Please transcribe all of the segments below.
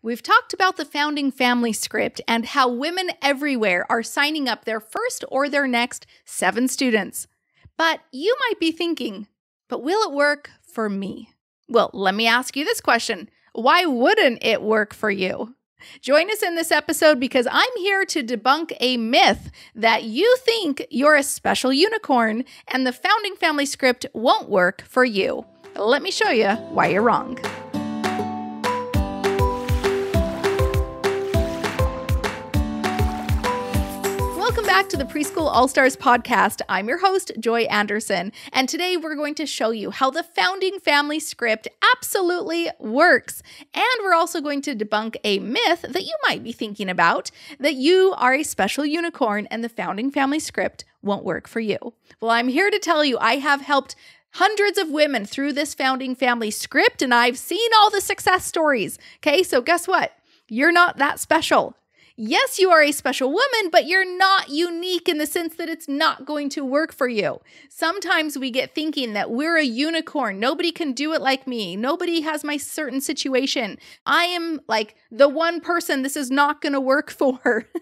We've talked about the founding family script and how women everywhere are signing up their first or their next seven students. But you might be thinking, but will it work for me? Well, let me ask you this question Why wouldn't it work for you? Join us in this episode because I'm here to debunk a myth that you think you're a special unicorn and the founding family script won't work for you. Let me show you why you're wrong. Welcome back to the Preschool All Stars podcast. I'm your host, Joy Anderson, and today we're going to show you how the founding family script absolutely works. And we're also going to debunk a myth that you might be thinking about that you are a special unicorn and the founding family script won't work for you. Well, I'm here to tell you I have helped hundreds of women through this founding family script, and I've seen all the success stories. Okay, so guess what? You're not that special. Yes, you are a special woman, but you're not unique in the sense that it's not going to work for you. Sometimes we get thinking that we're a unicorn. Nobody can do it like me. Nobody has my certain situation. I am like the one person this is not going to work for.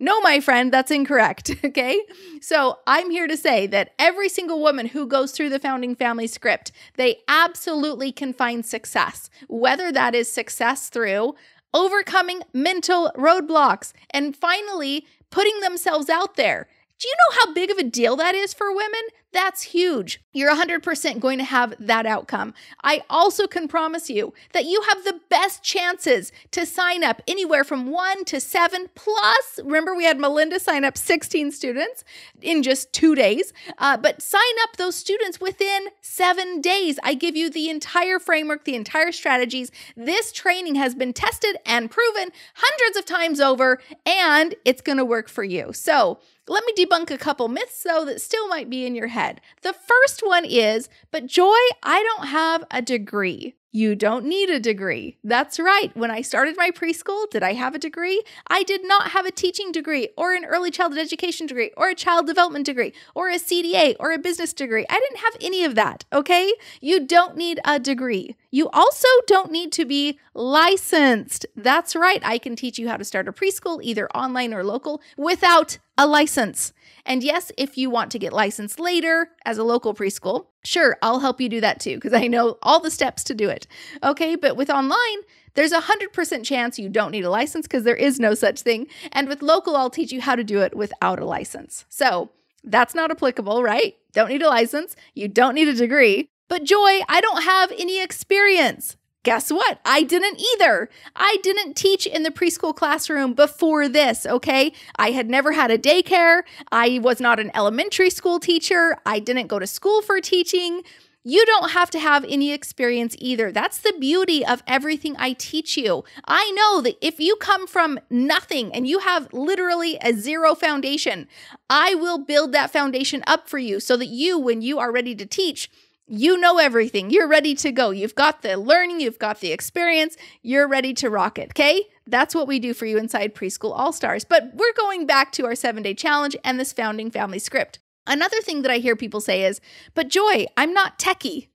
No, my friend, that's incorrect. Okay. So I'm here to say that every single woman who goes through the founding family script, they absolutely can find success, whether that is success through overcoming mental roadblocks, and finally putting themselves out there. Do you know how big of a deal that is for women? That's huge. You're 100% going to have that outcome. I also can promise you that you have the best chances to sign up anywhere from one to seven plus. Remember, we had Melinda sign up 16 students in just two days, uh, but sign up those students within seven days. I give you the entire framework, the entire strategies. This training has been tested and proven hundreds of times over, and it's going to work for you. So, let me debunk a couple myths, though, that still might be in your head. The first one is, but Joy, I don't have a degree. You don't need a degree. That's right. When I started my preschool, did I have a degree? I did not have a teaching degree or an early childhood education degree or a child development degree or a CDA or a business degree. I didn't have any of that, okay? You don't need a degree. You also don't need to be licensed. That's right. I can teach you how to start a preschool, either online or local, without a license. And yes, if you want to get licensed later as a local preschool, sure, I'll help you do that too, because I know all the steps to do it. Okay, but with online, there's a 100% chance you don't need a license because there is no such thing. And with local, I'll teach you how to do it without a license. So that's not applicable, right? Don't need a license. You don't need a degree. But Joy, I don't have any experience. Guess what? I didn't either. I didn't teach in the preschool classroom before this, okay? I had never had a daycare. I was not an elementary school teacher. I didn't go to school for teaching. You don't have to have any experience either. That's the beauty of everything I teach you. I know that if you come from nothing and you have literally a zero foundation, I will build that foundation up for you so that you, when you are ready to teach, you know everything. You're ready to go. You've got the learning, you've got the experience, you're ready to rock it. Okay? That's what we do for you inside Preschool All Stars. But we're going back to our seven day challenge and this founding family script. Another thing that I hear people say is, but Joy, I'm not techie.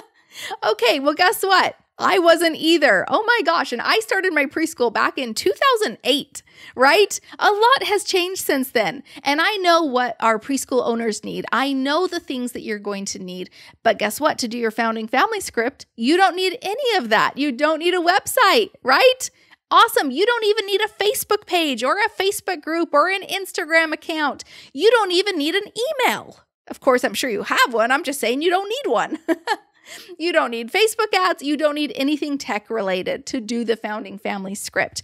okay, well, guess what? I wasn't either. Oh my gosh. And I started my preschool back in 2008, right? A lot has changed since then. And I know what our preschool owners need. I know the things that you're going to need. But guess what? To do your founding family script, you don't need any of that. You don't need a website, right? Awesome. You don't even need a Facebook page or a Facebook group or an Instagram account. You don't even need an email. Of course, I'm sure you have one. I'm just saying you don't need one. You don't need Facebook ads. You don't need anything tech related to do the founding family script.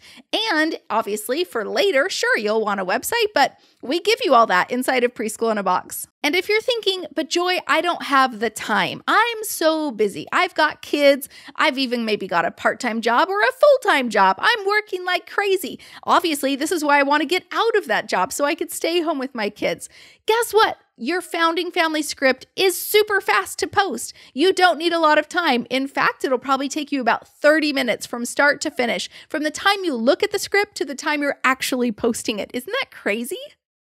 And obviously, for later, sure, you'll want a website, but we give you all that inside of Preschool in a Box. And if you're thinking, but Joy, I don't have the time. I'm so busy. I've got kids. I've even maybe got a part time job or a full time job. I'm working like crazy. Obviously, this is why I want to get out of that job so I could stay home with my kids. Guess what? Your founding family script is super fast to post. You don't need a lot of time. In fact, it'll probably take you about 30 minutes from start to finish, from the time you look at the script to the time you're actually posting it. Isn't that crazy?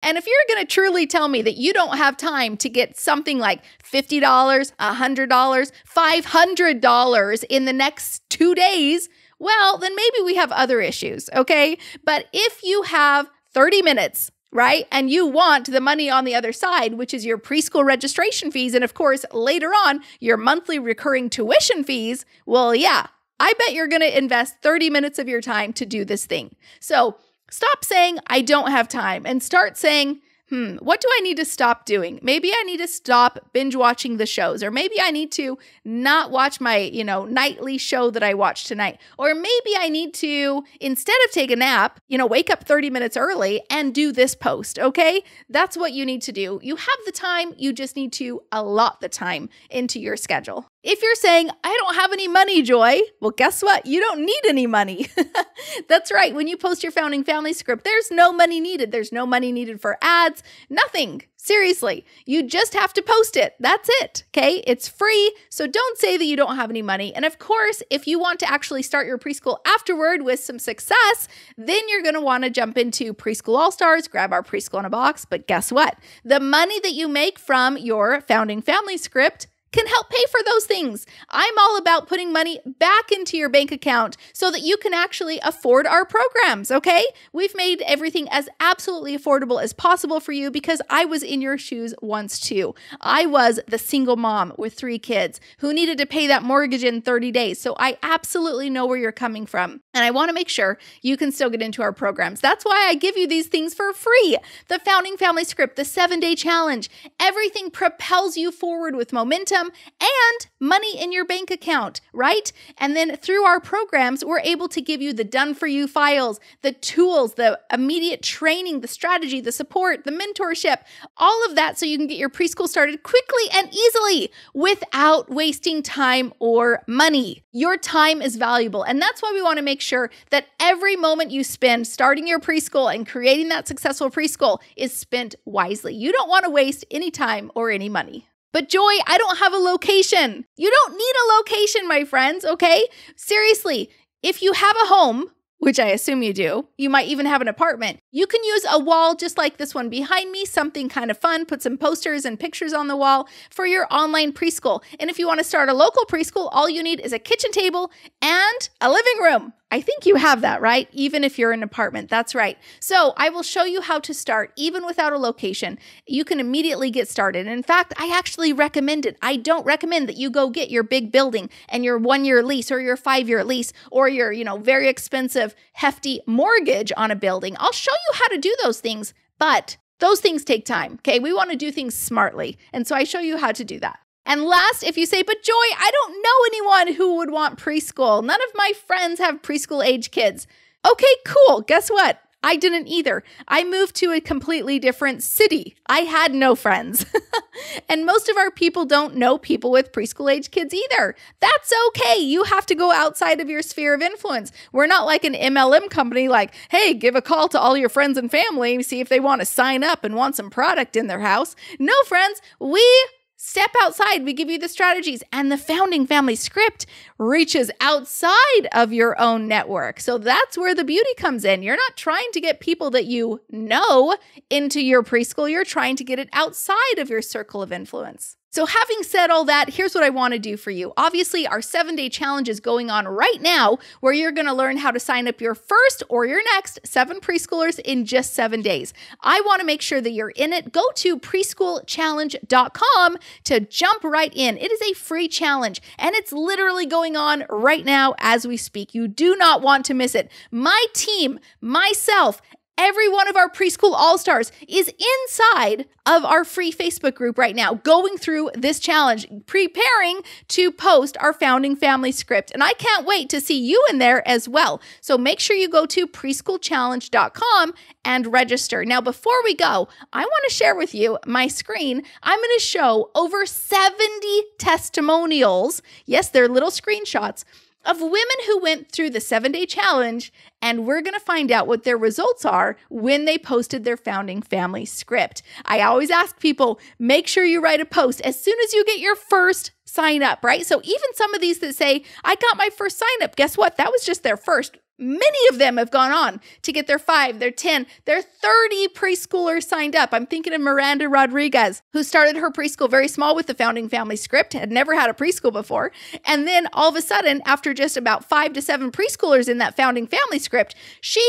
And if you're going to truly tell me that you don't have time to get something like $50, $100, $500 in the next two days, well, then maybe we have other issues, okay? But if you have 30 minutes right? And you want the money on the other side, which is your preschool registration fees. And of course, later on, your monthly recurring tuition fees. Well, yeah, I bet you're going to invest 30 minutes of your time to do this thing. So stop saying, I don't have time, and start saying, hmm, what do I need to stop doing? Maybe I need to stop binge watching the shows, or maybe I need to not watch my, you know, nightly show that I watch tonight. Or maybe I need to, instead of take a nap, you know, wake up 30 minutes early and do this post, okay? That's what you need to do. You have the time, you just need to allot the time into your schedule. If you're saying, I don't have any money, Joy, well, guess what? You don't need any money. That's right. When you post your founding family script, there's no money needed. There's no money needed for ads, nothing. Seriously, you just have to post it. That's it. Okay. It's free. So don't say that you don't have any money. And of course, if you want to actually start your preschool afterward with some success, then you're going to want to jump into Preschool All Stars, grab our preschool in a box. But guess what? The money that you make from your founding family script can help pay for those things. I'm all about putting money back into your bank account so that you can actually afford our programs, okay? We've made everything as absolutely affordable as possible for you because I was in your shoes once too. I was the single mom with three kids who needed to pay that mortgage in 30 days. So I absolutely know where you're coming from. And I want to make sure you can still get into our programs. That's why I give you these things for free. The Founding Family Script, the seven day challenge, everything propels you forward with momentum and money in your bank account, right? And then through our programs, we're able to give you the done for you files, the tools, the immediate training, the strategy, the support, the mentorship, all of that so you can get your preschool started quickly and easily without wasting time or money. Your time is valuable. And that's why we want to make sure that every moment you spend starting your preschool and creating that successful preschool is spent wisely. You don't want to waste any time or any money. But Joy, I don't have a location. You don't need a location, my friends, okay? Seriously, if you have a home, which I assume you do. You might even have an apartment. You can use a wall just like this one behind me, something kind of fun, put some posters and pictures on the wall for your online preschool. And if you want to start a local preschool, all you need is a kitchen table and a living room. I think you have that, right? Even if you're in an apartment. That's right. So I will show you how to start even without a location. You can immediately get started. In fact, I actually recommend it. I don't recommend that you go get your big building and your one year lease or your five year lease or your, you know, very expensive, hefty mortgage on a building. I'll show you how to do those things, but those things take time. Okay. We want to do things smartly. And so I show you how to do that. And last, if you say, but Joy, I don't know anyone who would want preschool. None of my friends have preschool age kids. Okay, cool. Guess what? I didn't either. I moved to a completely different city. I had no friends. and most of our people don't know people with preschool age kids either. That's okay. You have to go outside of your sphere of influence. We're not like an MLM company, like, hey, give a call to all your friends and family, see if they want to sign up and want some product in their house. No, friends, we Step outside. We give you the strategies. And the founding family script reaches outside of your own network. So that's where the beauty comes in. You're not trying to get people that you know into your preschool, you're trying to get it outside of your circle of influence. So, having said all that, here's what I want to do for you. Obviously, our seven day challenge is going on right now, where you're going to learn how to sign up your first or your next seven preschoolers in just seven days. I want to make sure that you're in it. Go to preschoolchallenge.com to jump right in. It is a free challenge, and it's literally going on right now as we speak. You do not want to miss it. My team, myself, Every one of our preschool all stars is inside of our free Facebook group right now, going through this challenge, preparing to post our founding family script. And I can't wait to see you in there as well. So make sure you go to preschoolchallenge.com and register. Now, before we go, I want to share with you my screen. I'm going to show over 70 testimonials. Yes, they're little screenshots of women who went through the seven day challenge, and we're going to find out what their results are when they posted their founding family script. I always ask people make sure you write a post as soon as you get your first sign up, right? So even some of these that say, I got my first sign up, guess what? That was just their first Many of them have gone on to get their five, their 10, their 30 preschoolers signed up. I'm thinking of Miranda Rodriguez, who started her preschool very small with the Founding Family script, had never had a preschool before. And then all of a sudden, after just about five to seven preschoolers in that Founding Family script, she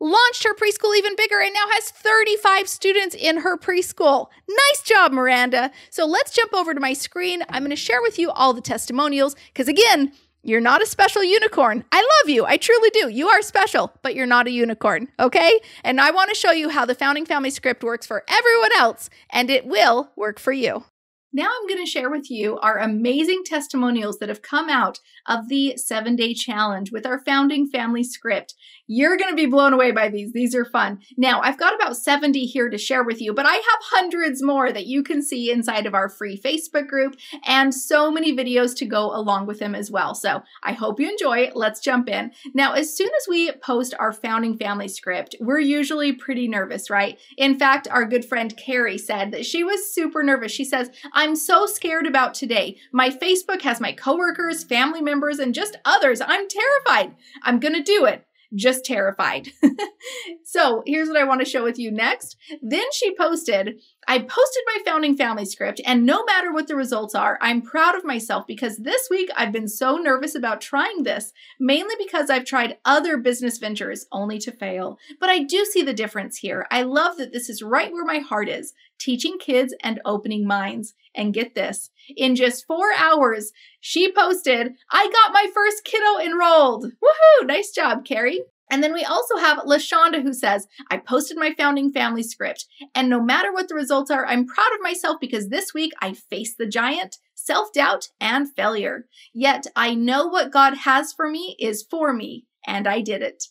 launched her preschool even bigger and now has 35 students in her preschool. Nice job, Miranda. So let's jump over to my screen. I'm going to share with you all the testimonials because, again, you're not a special unicorn. I love you. I truly do. You are special, but you're not a unicorn, okay? And I want to show you how the Founding Family script works for everyone else, and it will work for you. Now I'm going to share with you our amazing testimonials that have come out of the seven day challenge with our founding family script. You're going to be blown away by these. These are fun. Now, I've got about 70 here to share with you, but I have hundreds more that you can see inside of our free Facebook group and so many videos to go along with them as well. So I hope you enjoy. Let's jump in. Now, as soon as we post our founding family script, we're usually pretty nervous, right? In fact, our good friend Carrie said that she was super nervous. She says, I'm so scared about today. My Facebook has my coworkers, family members, and just others. I'm terrified. I'm going to do it just terrified. so here's what I want to show with you next. Then she posted, I posted my founding family script, and no matter what the results are, I'm proud of myself because this week I've been so nervous about trying this, mainly because I've tried other business ventures only to fail. But I do see the difference here. I love that this is right where my heart is teaching kids and opening minds. And get this, in just four hours, she posted, I got my first kiddo enrolled. Woohoo! Nice job, Carrie. And then we also have LaShonda who says, I posted my founding family script, and no matter what the results are, I'm proud of myself because this week I faced the giant, self doubt, and failure. Yet I know what God has for me is for me, and I did it.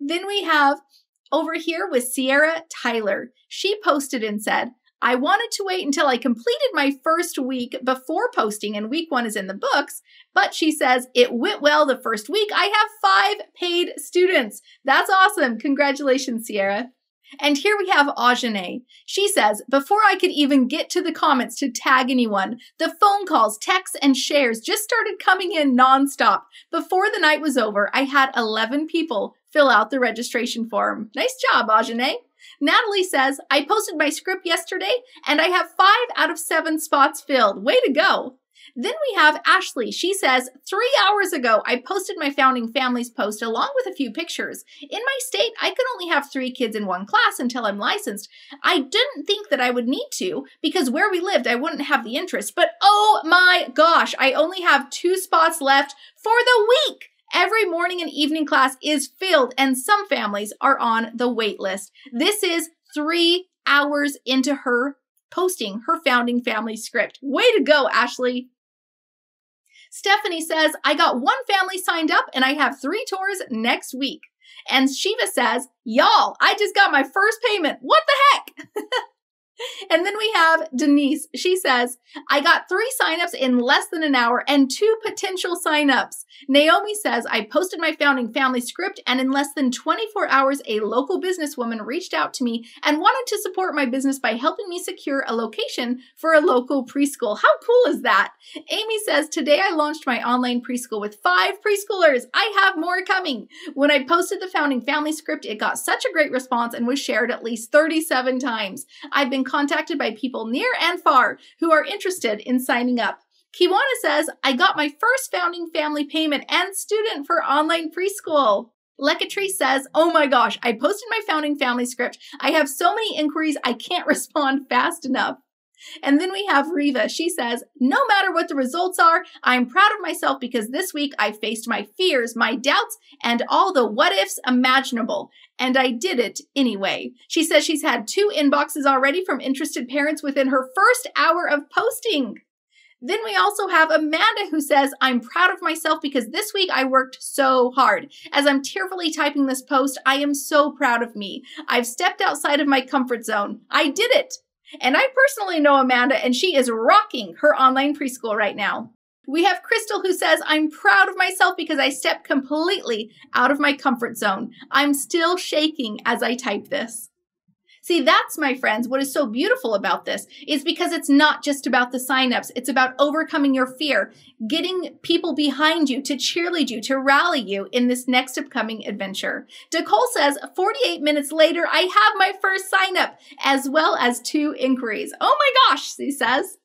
Then we have over here with Sierra Tyler. She posted and said, I wanted to wait until I completed my first week before posting, and week one is in the books. But she says, it went well the first week. I have five paid students. That's awesome. Congratulations, Sierra. And here we have Ajane. She says, before I could even get to the comments to tag anyone, the phone calls, texts, and shares just started coming in nonstop. Before the night was over, I had 11 people fill out the registration form. Nice job, Ajane. Natalie says, I posted my script yesterday and I have five out of seven spots filled. Way to go. Then we have Ashley. She says, Three hours ago, I posted my founding families post along with a few pictures. In my state, I could only have three kids in one class until I'm licensed. I didn't think that I would need to because where we lived, I wouldn't have the interest. But oh my gosh, I only have two spots left for the week. Every morning and evening class is filled, and some families are on the wait list. This is three hours into her posting her founding family script. Way to go, Ashley. Stephanie says, I got one family signed up and I have three tours next week. And Shiva says, Y'all, I just got my first payment. What the heck? And then we have Denise. She says, I got three signups in less than an hour and two potential signups. Naomi says, I posted my founding family script and in less than 24 hours, a local businesswoman reached out to me and wanted to support my business by helping me secure a location for a local preschool. How cool is that? Amy says, today I launched my online preschool with five preschoolers. I have more coming. When I posted the founding family script, it got such a great response and was shared at least 37 times. I've been contacted by people near and far who are interested in signing up. Kiwana says, I got my first founding family payment and student for online preschool. Lecatree says, Oh my gosh, I posted my founding family script. I have so many inquiries, I can't respond fast enough. And then we have Riva. She says, No matter what the results are, I'm proud of myself because this week I faced my fears, my doubts, and all the what ifs imaginable. And I did it anyway. She says she's had two inboxes already from interested parents within her first hour of posting. Then we also have Amanda who says, I'm proud of myself because this week I worked so hard. As I'm tearfully typing this post, I am so proud of me. I've stepped outside of my comfort zone. I did it. And I personally know Amanda, and she is rocking her online preschool right now. We have Crystal who says, I'm proud of myself because I stepped completely out of my comfort zone. I'm still shaking as I type this. See, that's my friends. What is so beautiful about this is because it's not just about the signups. It's about overcoming your fear, getting people behind you to cheerlead you, to rally you in this next upcoming adventure. Nicole says, 48 minutes later, I have my first sign up as well as two inquiries. Oh my gosh, she says.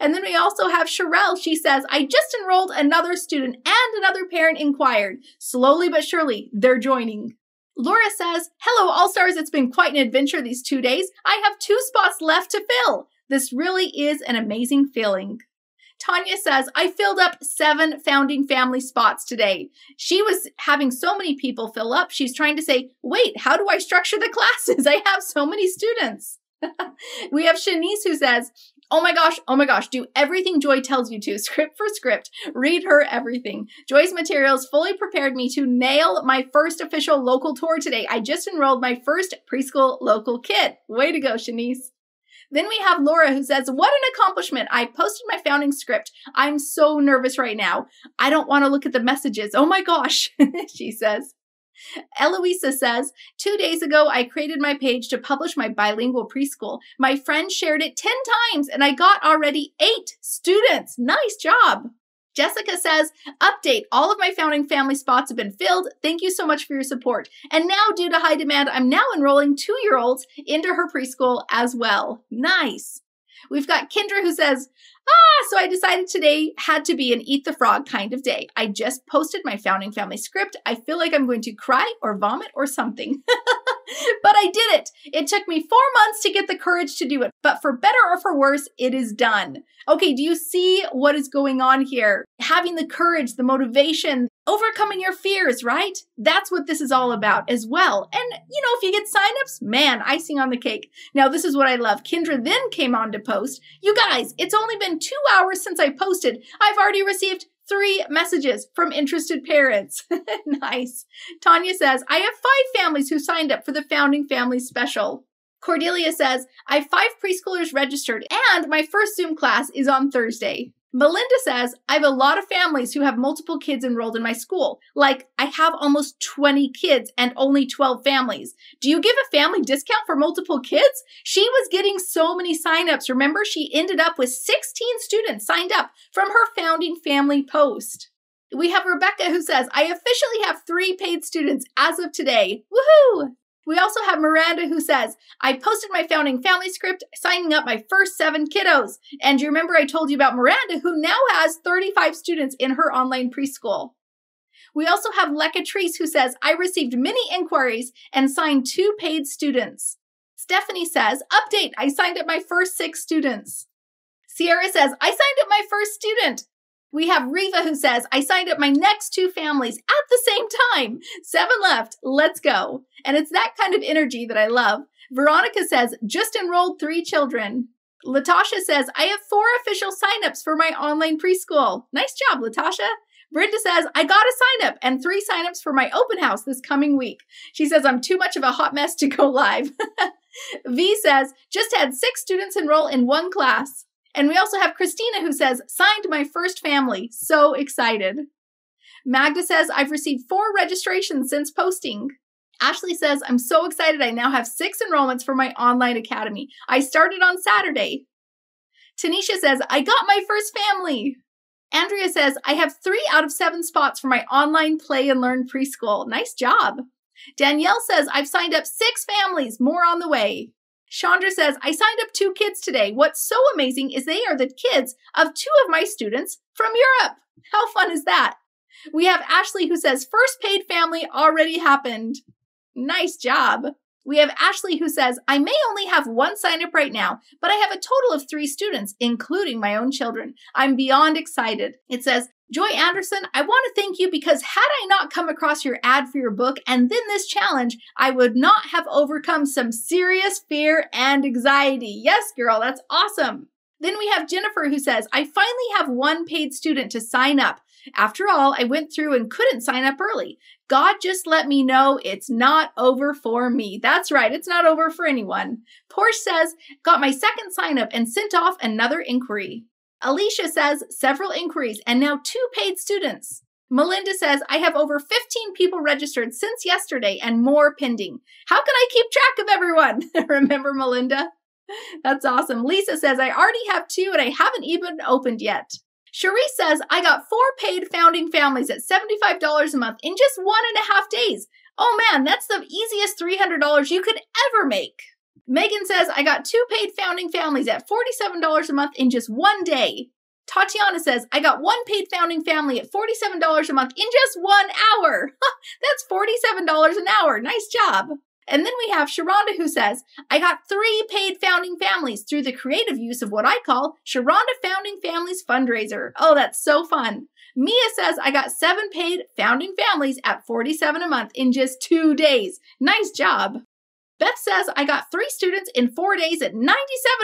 And then we also have Sherelle. She says, I just enrolled another student and another parent inquired. Slowly but surely, they're joining. Laura says, Hello, All Stars. It's been quite an adventure these two days. I have two spots left to fill. This really is an amazing feeling. Tanya says, I filled up seven founding family spots today. She was having so many people fill up. She's trying to say, wait, how do I structure the classes? I have so many students. we have Shanice who says, Oh my gosh, oh my gosh, do everything Joy tells you to, script for script. Read her everything. Joy's materials fully prepared me to nail my first official local tour today. I just enrolled my first preschool local kid. Way to go, Shanice. Then we have Laura who says, What an accomplishment! I posted my founding script. I'm so nervous right now. I don't want to look at the messages. Oh my gosh, she says. Eloisa says, Two days ago, I created my page to publish my bilingual preschool. My friend shared it 10 times and I got already eight students. Nice job. Jessica says, update, all of my founding family spots have been filled. Thank you so much for your support. And now, due to high demand, I'm now enrolling two year olds into her preschool as well. Nice. We've got Kendra who says, Ah, so I decided today had to be an eat the frog kind of day. I just posted my founding family script. I feel like I'm going to cry or vomit or something. but I did it. It took me four months to get the courage to do it. But for better or for worse, it is done. Okay, do you see what is going on here? Having the courage, the motivation, overcoming your fears, right? That's what this is all about as well. And, you know, if you get signups, man, icing on the cake. Now, this is what I love. Kendra then came on to post. You guys, it's only been two hours since I posted. I've already received three messages from interested parents. nice. Tanya says, I have five families who signed up for the Founding Families Special. Cordelia says, I have five preschoolers registered and my first Zoom class is on Thursday. Melinda says, I have a lot of families who have multiple kids enrolled in my school. Like, I have almost 20 kids and only 12 families. Do you give a family discount for multiple kids? She was getting so many signups. Remember, she ended up with 16 students signed up from her founding family post. We have Rebecca who says, I officially have three paid students as of today. Woohoo! We also have Miranda who says, I posted my founding family script, signing up my first seven kiddos. And you remember I told you about Miranda, who now has 35 students in her online preschool. We also have Lecatrice who says, I received many inquiries and signed two paid students. Stephanie says, update, I signed up my first six students. Sierra says, I signed up my first student. We have Riva who says, I signed up my next two families at the same time. Seven left. Let's go. And it's that kind of energy that I love. Veronica says, just enrolled three children. Latasha says, I have four official signups for my online preschool. Nice job, Latasha. Brenda says, I got a sign up and three signups for my open house this coming week. She says, I'm too much of a hot mess to go live. v says, just had six students enroll in one class. And we also have Christina who says, signed my first family. So excited. Magda says, I've received four registrations since posting. Ashley says, I'm so excited. I now have six enrollments for my online academy. I started on Saturday. Tanisha says, I got my first family. Andrea says, I have three out of seven spots for my online play and learn preschool. Nice job. Danielle says, I've signed up six families, more on the way. Chandra says, I signed up two kids today. What's so amazing is they are the kids of two of my students from Europe. How fun is that? We have Ashley who says, first paid family already happened. Nice job. We have Ashley who says, I may only have one sign up right now, but I have a total of three students, including my own children. I'm beyond excited. It says, Joy Anderson, I want to thank you because had I not come across your ad for your book and then this challenge, I would not have overcome some serious fear and anxiety. Yes, girl, that's awesome. Then we have Jennifer who says, I finally have one paid student to sign up. After all, I went through and couldn't sign up early. God just let me know it's not over for me. That's right, it's not over for anyone. Porsche says, got my second sign up and sent off another inquiry. Alicia says several inquiries and now two paid students. Melinda says, I have over 15 people registered since yesterday and more pending. How can I keep track of everyone? Remember Melinda? That's awesome. Lisa says, I already have two and I haven't even opened yet. Cherie says, I got four paid founding families at $75 a month in just one and a half days. Oh man, that's the easiest $300 you could ever make. Megan says, I got two paid founding families at $47 a month in just one day. Tatiana says, I got one paid founding family at $47 a month in just one hour. That's $47 an hour. Nice job. And then we have Sharonda who says, I got three paid founding families through the creative use of what I call Sharonda Founding Families Fundraiser. Oh, that's so fun. Mia says, I got seven paid founding families at 47 a month in just two days. Nice job. Beth says, I got three students in four days at 97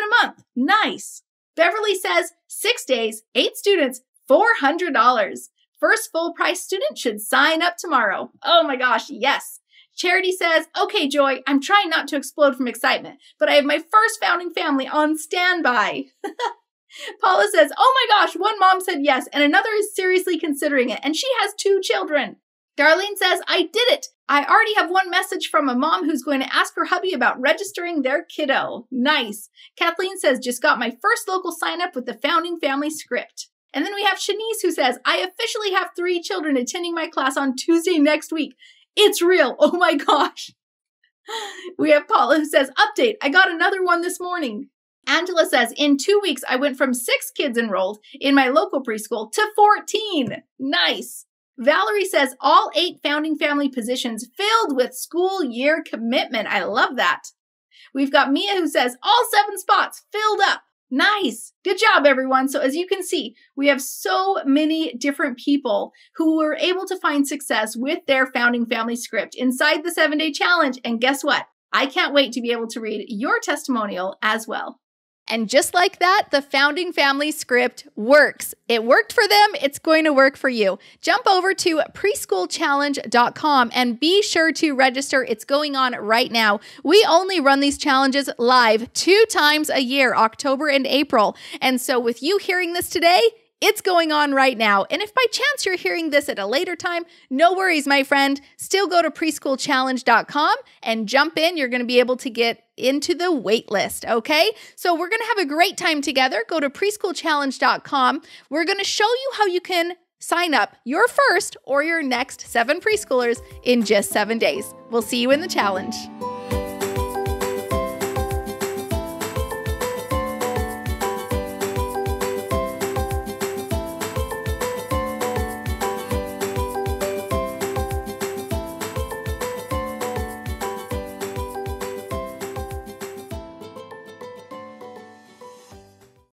a month. Nice. Beverly says six days, eight students, $400. First full price student should sign up tomorrow. Oh my gosh, yes. Charity says, okay, Joy, I'm trying not to explode from excitement, but I have my first founding family on standby. Paula says, oh my gosh, one mom said yes, and another is seriously considering it, and she has two children. Darlene says, I did it. I already have one message from a mom who's going to ask her hubby about registering their kiddo. Nice. Kathleen says, just got my first local sign up with the founding family script. And then we have Shanice who says, I officially have three children attending my class on Tuesday next week. It's real. Oh my gosh. We have Paula who says, Update, I got another one this morning. Angela says, In two weeks, I went from six kids enrolled in my local preschool to 14. Nice. Valerie says all eight founding family positions filled with school year commitment. I love that. We've got Mia who says all seven spots filled up. Nice. Good job, everyone. So, as you can see, we have so many different people who were able to find success with their founding family script inside the seven day challenge. And guess what? I can't wait to be able to read your testimonial as well. And just like that, the founding family script works. It worked for them, it's going to work for you. Jump over to preschoolchallenge.com and be sure to register. It's going on right now. We only run these challenges live two times a year, October and April. And so, with you hearing this today, it's going on right now. And if by chance you're hearing this at a later time, no worries, my friend. Still go to preschoolchallenge.com and jump in. You're going to be able to get into the wait list, okay? So we're going to have a great time together. Go to preschoolchallenge.com. We're going to show you how you can sign up your first or your next seven preschoolers in just seven days. We'll see you in the challenge.